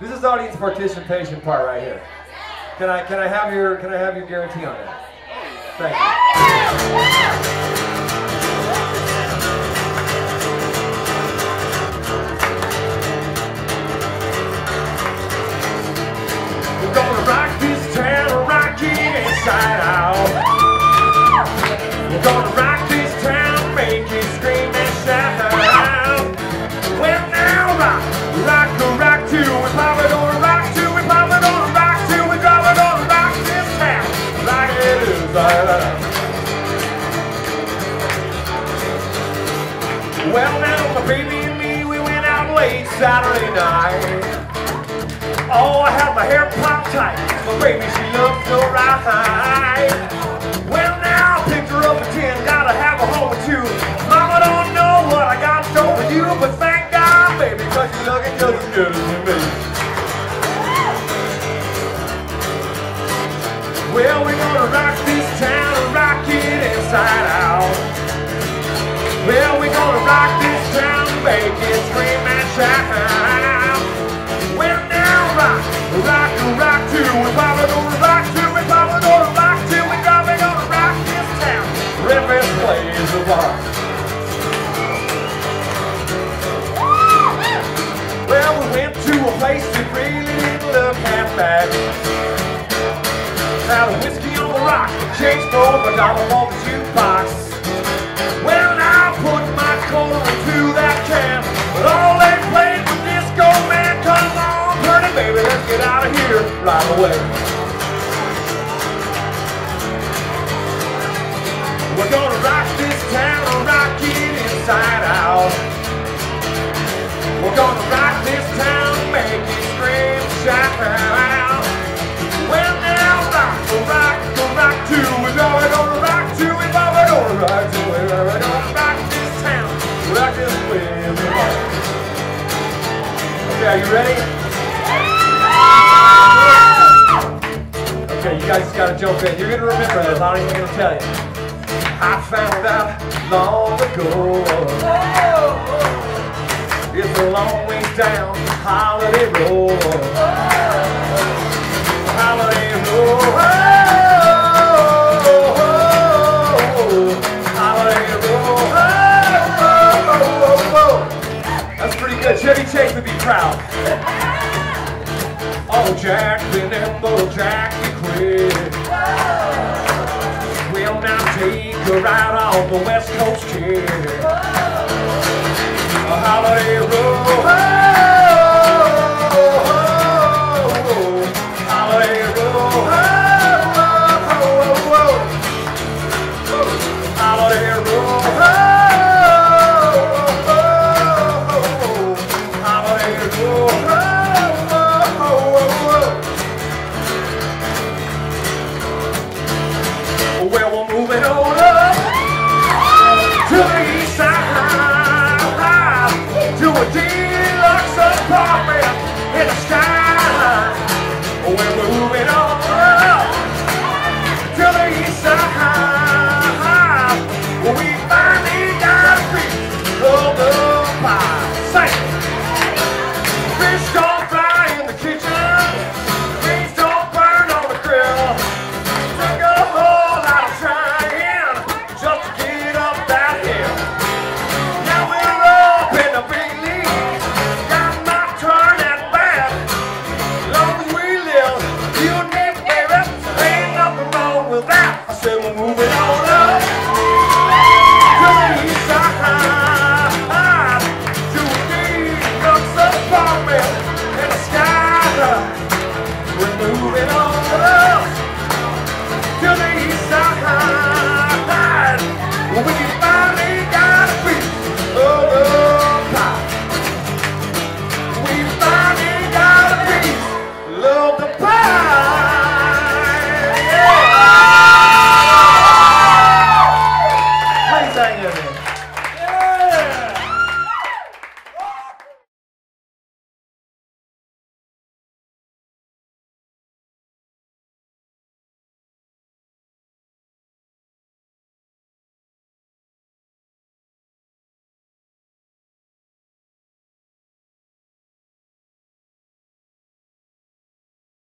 This is audience participation part right here. Can I can I have your can I have your guarantee on that? Thank you. Late Saturday night. Oh, I had my hair popped tight. My baby, she looked so right. Well, now, I picked her up at 10. Gotta have a home with you. Mama don't know what I got to with you, but thank God, baby, cause you're looking just as good as me. Well, we're gonna rock this town rock, rock, rock to it, Papa gonna rock to it, Papa gonna rock to it, Papa gonna rock this town. Rivers plays the bar. Well, we went to a place that really didn't look half bad. Had a whiskey on the rock, change for a dollar on the jukebox. Right away. We're gonna rock this town, rock it inside out. We're gonna rock this town, make it scream, shout out. Well, now rock, rock, rock to it, we're gonna rock to it, we're gonna rock to it, we're gonna rock this town, rock this way. Okay, are you ready? Guys just gotta jump in. You're gonna remember this, I'm not even gonna tell you. I found out long ago. It's a long way down Holiday Road. Holiday Road. That's pretty good. Chevy Chase would be proud. Oh, Jack, the nimble Jack, quit. Well, now take a ride on the West Coast kid. A holiday road. número